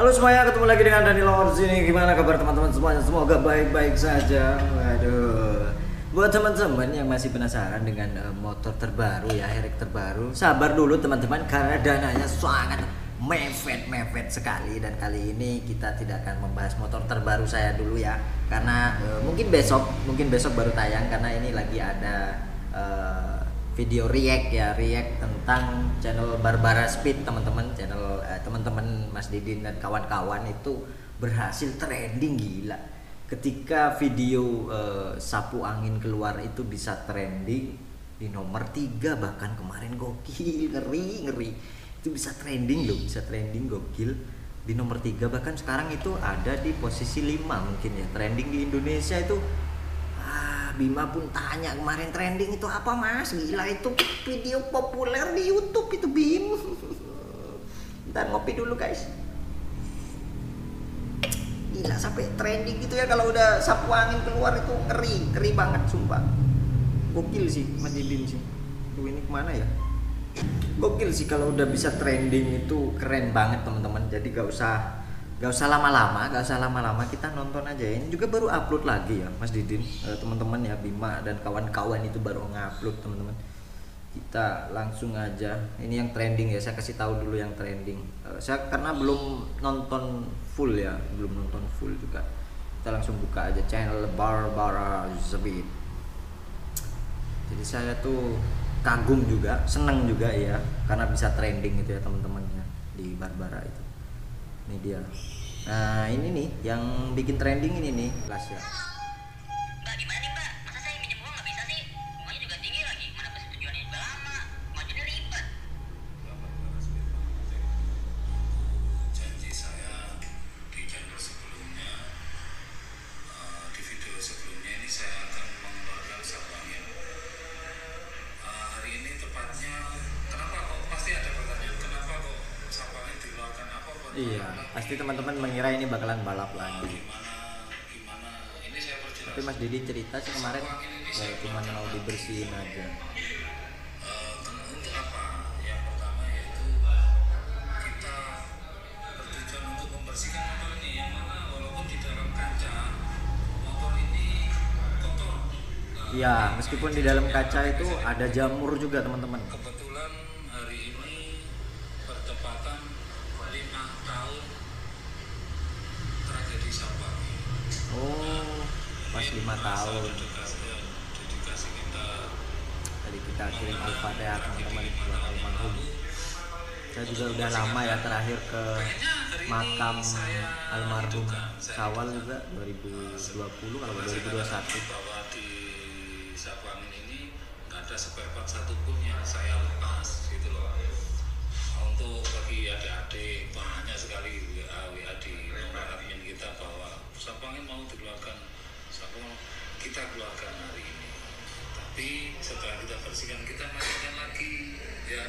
Halo semuanya, ketemu lagi dengan Dani Lawrence ini. Gimana kabar teman-teman semuanya? Semoga baik-baik saja. Waduh. Buat teman-teman yang masih penasaran dengan eh, motor terbaru ya, Herek terbaru, sabar dulu teman-teman karena dananya sangat mepet mepet sekali dan kali ini kita tidak akan membahas motor terbaru saya dulu ya karena eh, mungkin besok mungkin besok baru tayang karena ini lagi ada eh, video react ya react tentang channel Barbara Speed teman-teman. Channel eh, teman-teman Mas Didin dan kawan-kawan itu berhasil trending gila. Ketika video eh, sapu angin keluar itu bisa trending di nomor tiga bahkan kemarin gokil ngeri ngeri. Itu bisa trending loh bisa trending gokil di nomor tiga. Bahkan sekarang itu ada di posisi 5 mungkin ya. Trending di Indonesia itu Bima pun tanya kemarin trending itu apa mas? Gila itu video populer di YouTube itu Bim. Ntar ngopi dulu guys. Gila sampai trending gitu ya kalau udah sapu angin keluar itu ngeri ngeri banget sumpah. Gokil sih Mas Didin sih. Tuh ini ke mana ya? Gokil sih kalau udah bisa trending itu keren banget teman-teman. Jadi gak usah gak usah lama-lama gak usah lama-lama kita nonton aja. Ini juga baru upload lagi ya Mas Didin Eh, teman-teman ya Bima dan kawan-kawan itu baru ngupload teman-teman. Kita langsung aja. Ini yang trending ya saya kasih tahu dulu yang trending. Eh, saya karena belum nonton full ya belum nonton full juga. Kita langsung buka aja channel Barbara Speed jadi saya tuh kagum juga seneng juga ya karena bisa trending gitu ya teman-teman ya di Barbara itu ini dia nah ini nih yang bikin trending ini nih kelas mengira ini bakalan balap lagi gimana gimana ini saya perjelas tapi Mas Didi cerita sih kemarin ya cuma mau dibersihin aja ken- untuk apa? Yang pertama yaitu kita bertujuan untuk membersihkan motor ini yang mana walaupun di dalam kaca motor ini kotor. Iya, meskipun di dalam kaca itu ada jamur juga teman-teman. kebetulan hari ini bertepatan lima tahun tragedi Sabang. Oh, pas lima tahun. Tadi kita kirim al-fatihah teman-teman buat almarhum. Saya juga udah lama ya terakhir ke makam almarhum Sawal juga 2020 kalau nggak 2021. bahwa di Sabang ini nggak ada spare part satupun yang saya lepas gitu loh untuk bagi adik-adik banyak kita keluarkan hari ini. Tapi setelah kita bersihkan kita masukkan lagi ya.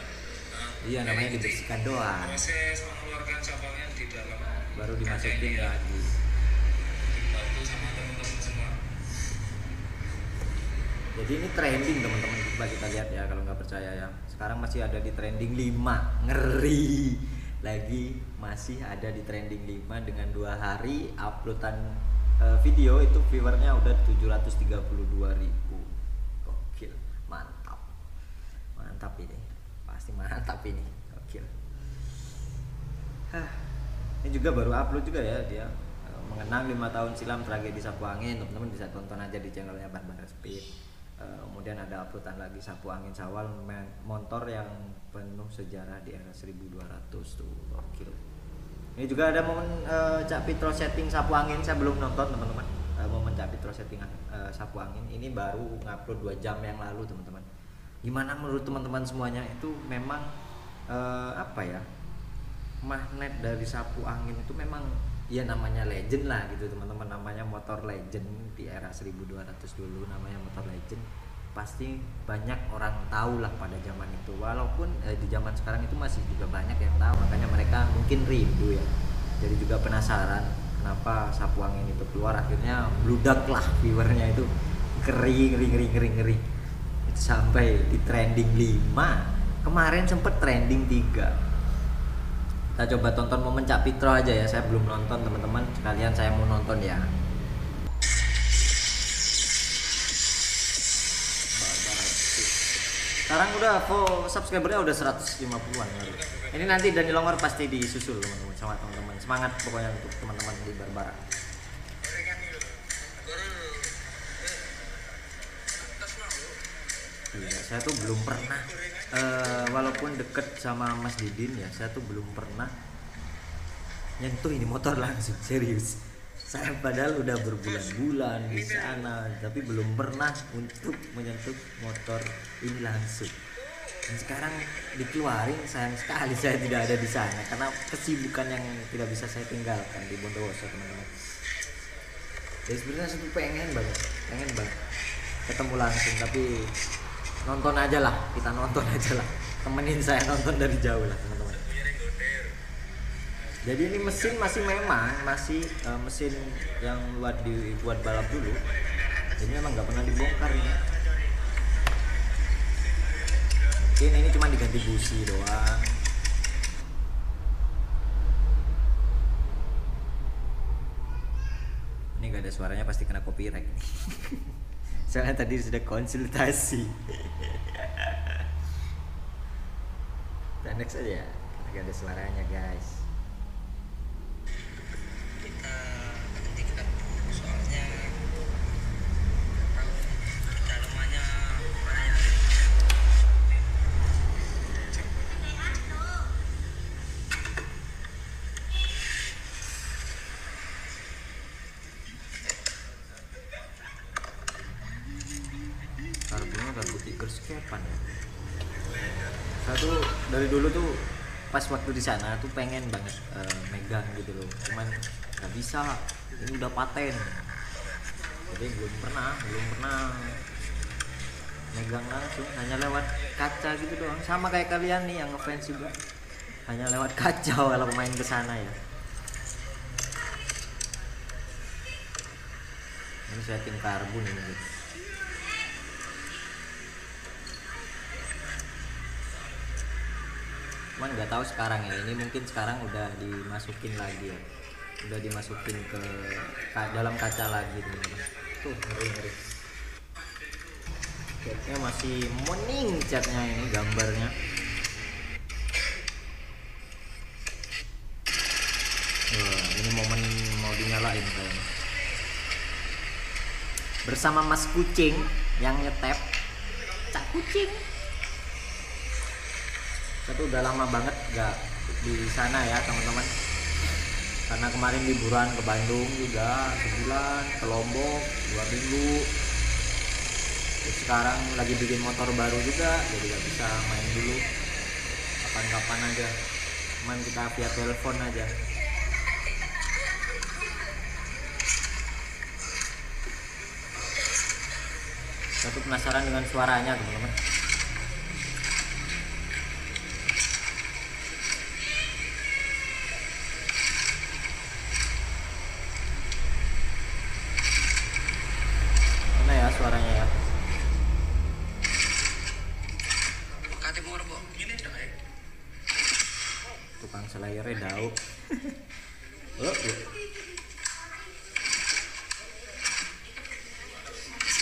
Nah, Iya, namanya ini dibersihkan doang. proses mengeluarkan Sabangnya di dalam Baru dimasukin ya. lagi. dibantu sama teman-teman semua. Jadi ini trending teman-teman. Coba kita lihat ya kalau nggak percaya ya. Sekarang masih ada di trending 5 ngeri. Lagi masih ada di trending 5 dengan dua hari uploadan eh, video itu viewernya udah 732 ribu. Gokil. Mantap. Mantap ini. Pasti mantap ini. Gokil. Hah, ini juga baru upload juga ya dia. Eh, mengenang lima tahun silam tragedi sapu angin. Teman-teman bisa tonton aja di channelnya Barbara Speed. Eh, kemudian ada uploadan lagi sapu angin sawal motor yang penuh sejarah di era 1200 tuh. Gokil ini juga ada momen eh, Cak Pitro setting sapu angin. Saya belum nonton teman-teman. Eh, momen Cak Pitro setting eh, sapu angin. Ini baru ngupload dua jam yang lalu teman-teman. Gimana menurut teman-teman semuanya? Itu memang eh, apa ya magnet dari sapu angin itu memang ya namanya legend lah gitu teman-teman. Namanya motor legend di era 1200 dulu namanya motor legend pasti banyak orang tahu lah pada zaman itu. Walaupun eh, di zaman sekarang itu masih juga banyak yang tahu makanya mereka mungkin rindu ya. Jadi juga penasaran kenapa sapu angin itu keluar akhirnya bludak lah viewernya itu. Ngeri ngeri ngeri ngeri itu sampai di trending 5 kemarin sempet trending 3 kita coba tonton momen Cak Pitro aja ya. Saya belum nonton teman-teman. Sekalian saya mau nonton ya sekarang udah subscribernya udah 150-an baru. Ini nanti Dani Longor pasti disusul teman-teman sama teman-teman. Semangat pokoknya untuk teman-teman di Barbara. Iya, saya tuh belum pernah eh, walaupun deket sama Mas Didin ya, saya tuh belum pernah nyentuh ini motor langsung serius. Saya padahal udah berbulan-bulan di sana, tapi belum pernah untuk menyentuh motor ini langsung. Dan sekarang dikeluarin sayang sekali saya tidak ada di sana karena kesibukan yang tidak bisa saya tinggalkan di Bondowoso teman-teman. Jadi sebenarnya saya pengen banget, pengen banget ketemu langsung tapi nonton aja lah kita nonton aja lah temenin saya nonton dari jauh lah teman-teman jadi ini mesin masih memang masih eh, mesin yang buat dibuat balap dulu. Jadi memang nggak pernah dibongkar ini mungkin ini cuma diganti busi doang. Ini gak ada suaranya pasti kena copyright. Soalnya tadi sudah konsultasi. Dan next aja ya. Gak ada suaranya guys karbonnya karbu tiger skepan ya. Saya tuh dari dulu tuh pas waktu di sana tuh pengen banget eh, megang gitu loh. Cuman nggak bisa. Ini udah paten. Jadi belum pernah belum pernah megang langsung. Hanya lewat kaca gitu doang. Sama kayak kalian nih yang ngefans juga. Hanya lewat kaca kalau main ke sana ya. Ini setting karbon ini. gitu. Cuman nggak tahu sekarang ya. Ini mungkin sekarang udah dimasukin lagi ya. Udah dimasukin ke dalam kaca lagi tuh ngeri ngeri. Catnya masih moning catnya ini gambarnya. Wah, ini momen mau dinyalain kayaknya. Bersama Mas Kucing yang nyetep. Cak Kucing saya tuh udah lama banget nggak di sana ya teman-teman. Karena kemarin liburan ke Bandung juga sebulan ke Lombok dua minggu. Terus sekarang lagi bikin motor baru juga jadi nggak bisa main dulu. Kapan-kapan aja. Cuman kita via telepon aja. Saya tuh penasaran dengan suaranya teman-teman mana ya suaranya ya Kate mo po. Ini dah eh. tukang selayarnya dauk oh, oh.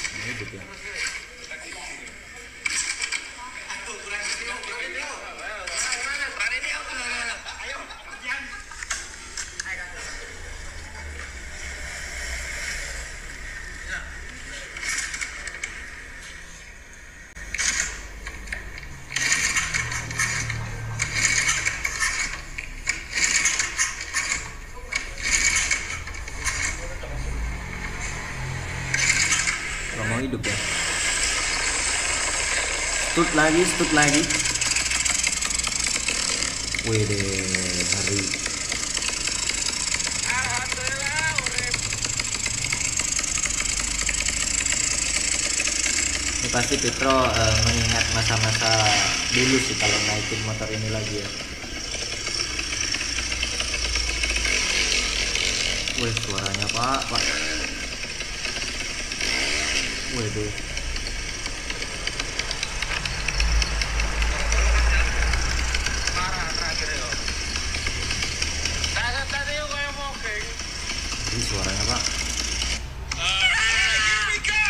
ini hidup ya kalau mau hidup ya stut lagi stut lagi. Wih deh hari ini pasti Petro eh, mengingat masa-masa dulu sih kalau naikin motor ini lagi ya. Wih suaranya pak. Pak. Waduh. ini suaranya pak Here we go!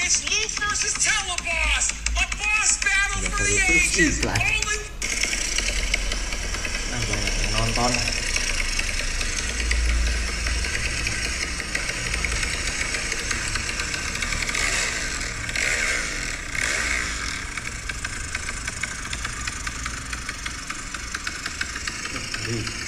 It's Lou versus Teleboss! A boss battle Ya, for the sorry, terus ages! iklan. Only nah banyak yang nonton Wih.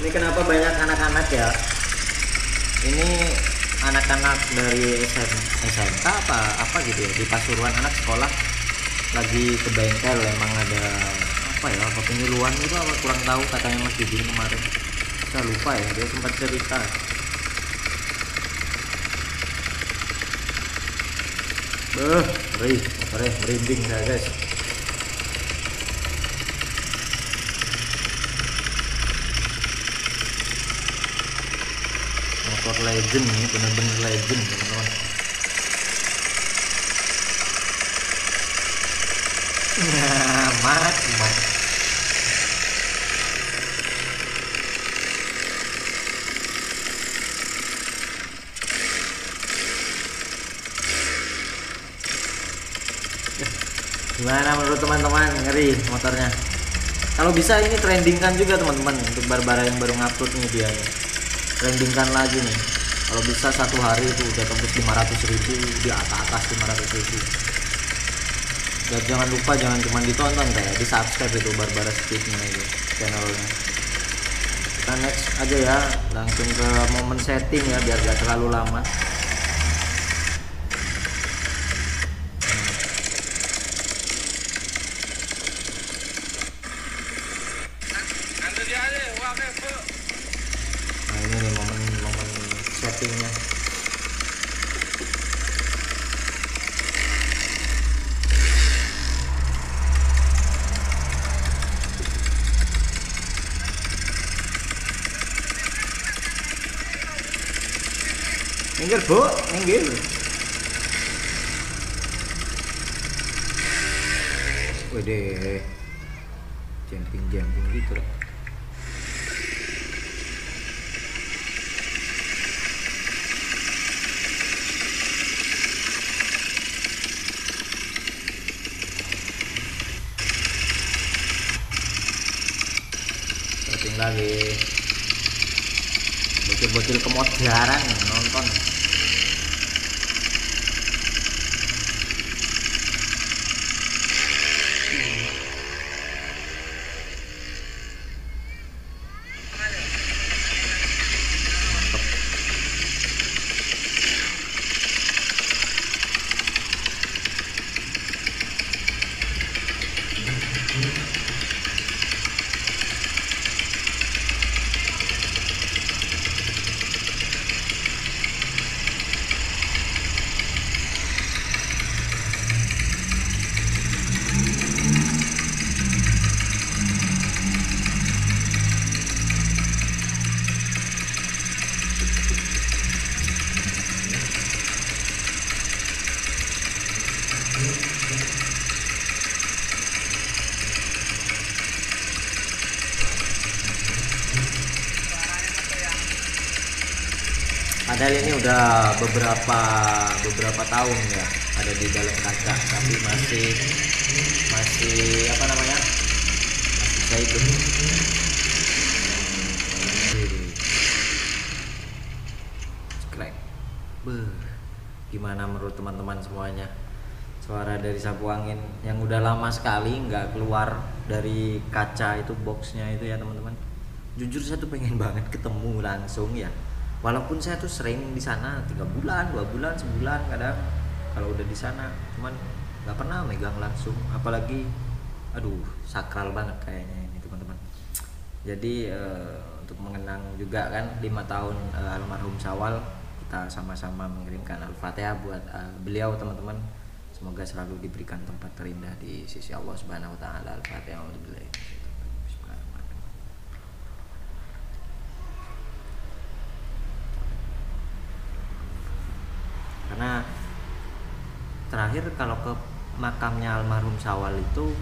Ini kenapa banyak anak-anak ya? Ini anak-anak dari SM, SMK apa apa gitu ya di Pasuruan anak sekolah lagi ke bengkel emang ada apa ya apa penyuluhan gitu apa kurang tahu katanya Mas Didi kemarin saya lupa ya dia sempat cerita Beuh, ngeri, ngeri, merinding saya guys. Motor legend nih bener-bener legend teman-teman Nah, mat. Gimana menurut teman-teman ngeri motornya? Kalau bisa ini trendingkan juga teman-teman untuk barbara yang baru ngupload nih dia trendingkan lagi nih. Kalau bisa satu hari itu udah tembus 500 ribu di atas atas 500 ribu. Dan jangan lupa jangan cuma ditonton kayak di subscribe itu Barbara Speednya itu channelnya. Kita next aja ya langsung ke momen setting ya biar gak terlalu lama Anda dia ada, wah kayak nah ini nih momen momen settingnya minggir bu. Minggir. Wede, jumping jumping gitu loh. Lagi. Bocil-bocil kemot jarang nonton mantep Padahal ini udah beberapa beberapa tahun ya ada di dalam kaca, tapi masih masih apa namanya masih saya hidup. Crack. Gimana menurut teman-teman semuanya? Suara dari sapu angin yang udah lama sekali nggak keluar dari kaca itu boxnya itu ya teman-teman. Jujur saya tuh pengen banget ketemu langsung ya walaupun saya tuh sering di sana tiga bulan dua bulan sebulan kadang kalau udah di sana. Cuman nggak pernah megang langsung. Apalagi aduh sakral banget kayaknya ini teman-teman. Jadi eh, untuk mengenang juga kan lima tahun eh, almarhum Sawal kita sama-sama mengirimkan al-fatihah buat eh, beliau teman-teman. Semoga selalu diberikan tempat terindah di sisi Allah Subhanahu wa taala. Al-fatihah terakhir kalau ke makamnya almarhum Sawal itu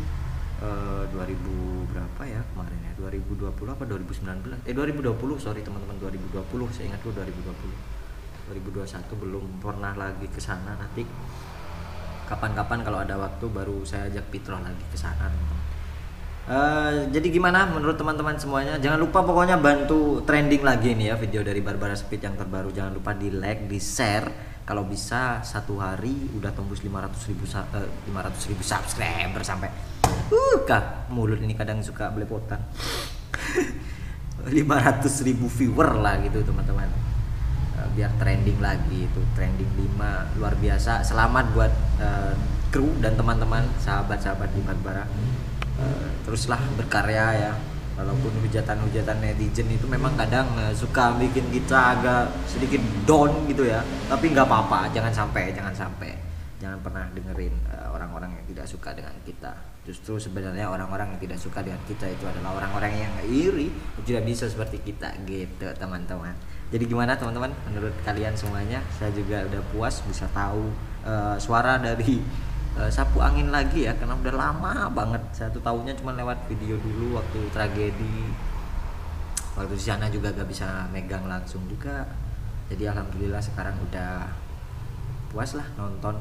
eh, 2000 berapa ya kemarin ya 2020 apa 2019 eh 2020 sorry teman-teman 2020 saya ingat tuh 2020 2021 belum pernah lagi ke sana nanti kapan-kapan kalau ada waktu baru saya ajak Pitroh lagi ke sana. Eh, jadi gimana menurut teman-teman semuanya? Jangan lupa pokoknya bantu trending lagi nih ya video dari Barbara Speed yang terbaru. Jangan lupa di like, di share. Kalau bisa satu hari udah tembus 500 ribu, sa- eh, 500 ribu subscriber sampai uh kah? Mulut ini kadang suka belepotan. 500 ribu viewer lah gitu teman-teman. Eh, biar trending lagi itu trending 5 luar biasa. Selamat buat eh, kru dan teman-teman sahabat-sahabat di Barbara Eh, teruslah berkarya ya walaupun hujatan-hujatan netizen itu memang kadang eh, suka bikin kita agak sedikit down gitu ya. Tapi nggak apa-apa jangan sampai jangan sampai. Jangan pernah dengerin eh, orang-orang yang tidak suka dengan kita. Justru sebenarnya orang-orang yang tidak suka dengan kita itu adalah orang-orang yang iri tidak bisa seperti kita gitu teman-teman. Jadi gimana teman-teman? Menurut kalian semuanya saya juga udah puas bisa tahu eh, suara dari eh, sapu angin lagi ya karena udah lama banget. Satu tahunnya cuma lewat video dulu waktu tragedi. Waktu di sana juga gak bisa megang langsung juga. Jadi alhamdulillah sekarang udah puas lah nonton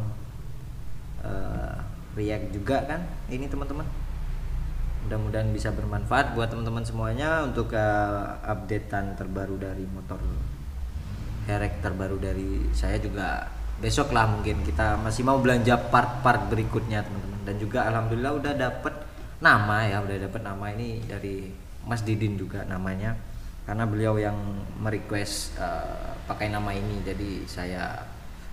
eh, react juga kan ini teman-teman. Mudah-mudahan bisa bermanfaat buat teman-teman semuanya untuk eh, updatean terbaru dari motor herek terbaru dari saya juga besok lah mungkin kita masih mau belanja part-part berikutnya teman-teman. Dan juga alhamdulillah udah dapet nama ya udah dapet nama ini dari Mas Didin juga namanya. Karena beliau yang merequest eh, pakai nama ini. Jadi saya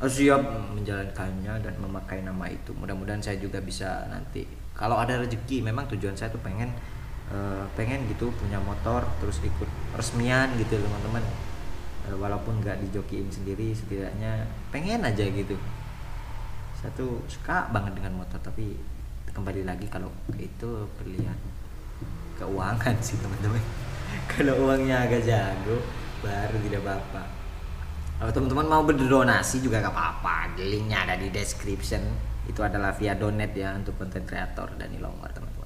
siap menjalankannya dan memakai nama itu. Mudah-mudahan saya juga bisa nanti. Kalau ada rezeki memang tujuan saya tuh pengen eh, pengen gitu punya motor terus ikut resmian gitu teman-teman Eh, walaupun nggak dijokiin sendiri setidaknya pengen aja gitu. Satu suka banget dengan motor tapi kembali lagi kalau itu berlihat keuangan sih teman-teman. Kalau uangnya agak jago baru tidak apa-apa. Kalau teman-teman mau berdonasi juga gak apa-apa linknya ada di description. Itu adalah via donate ya untuk konten kreator dan Longor teman-teman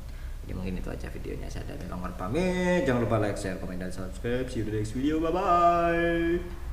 jadi mungkin itu aja videonya. Saya dari Longor pamit. Jangan lupa like share komen dan subscribe. See you the next video. Bye bye